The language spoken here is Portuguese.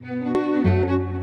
Música